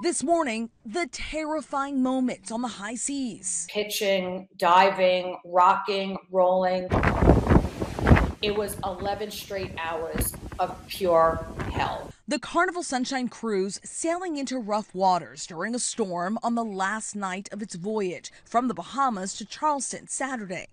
This morning, the terrifying moments on the high seas. Pitching, diving, rocking, rolling. It was 11 straight hours of pure hell. The Carnival Sunshine cruise sailing into rough waters during a storm on the last night of its voyage from the Bahamas to Charleston Saturday.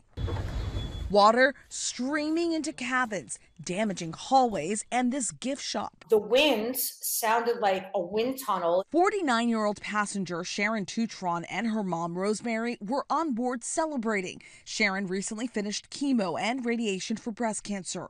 Water streaming into cabins, damaging hallways and this gift shop. The winds sounded like a wind tunnel. 49 year old passenger Sharon Tutron and her mom Rosemary were on board celebrating. Sharon recently finished chemo and radiation for breast cancer.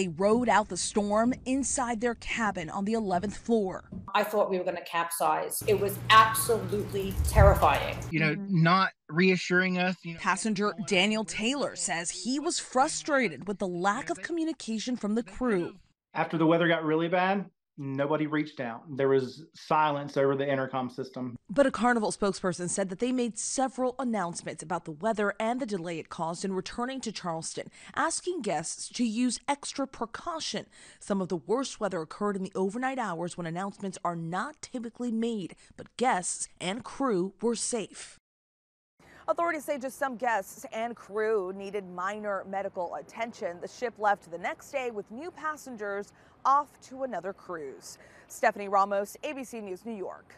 They rode out the storm inside their cabin on the 11th floor. I thought we were going to capsize. It was absolutely terrifying. You know, mm-hmm. not reassuring us. You know, Passenger Daniel Taylor says he was frustrated with the lack of communication from the crew. After the weather got really bad, nobody reached out. There was silence over the intercom system. But a Carnival spokesperson said that they made several announcements about the weather and the delay it caused in returning to Charleston, asking guests to use extra precaution. Some of the worst weather occurred in the overnight hours when announcements are not typically made, but guests and crew were safe. Authorities say just some guests and crew needed minor medical attention. The ship left the next day with new passengers off to another cruise. Stephanie Ramos, ABC News, New York.